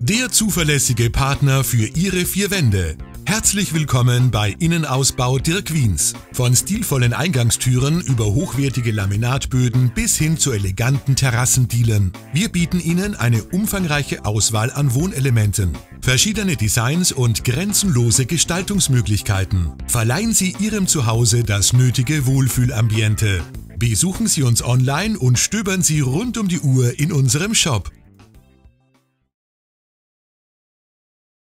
der zuverlässige Partner für Ihre vier Wände. Herzlich willkommen bei Innenausbau Dirk Wiens. Von stilvollen Eingangstüren über hochwertige Laminatböden bis hin zu eleganten Terrassendielen. Wir bieten Ihnen eine umfangreiche Auswahl an Wohnelementen, verschiedene Designs und grenzenlose Gestaltungsmöglichkeiten. Verleihen Sie Ihrem Zuhause das nötige Wohlfühlambiente. Besuchen Sie uns online und stöbern Sie rund um die Uhr in unserem Shop